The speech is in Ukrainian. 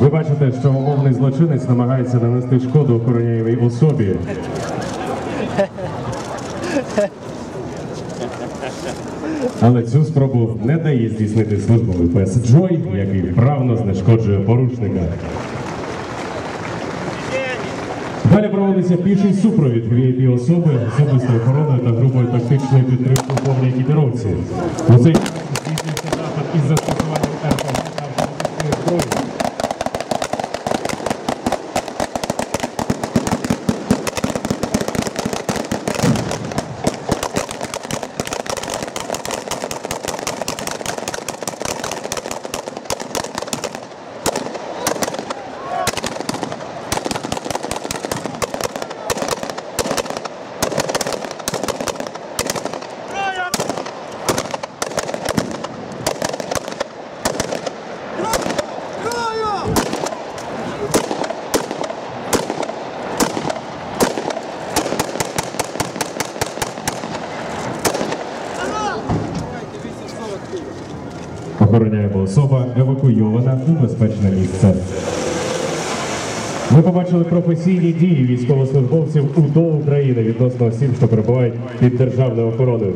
Ви бачите, що умовний злочинець намагається нанести шкоду охороняємій особі. Але цю спробу не дає здійснити службовий пес Джой, який вправно знешкоджує порушника. Далі проводиться піший супровід vip особи, особистою охороною та групою тактичної підтримки у повній екіпіровці. Охороняємо особа евакуйована у безпечне місце. Ми побачили професійні дії військовослужбовців УДО України відносно осіб, що перебувають під державною охороною.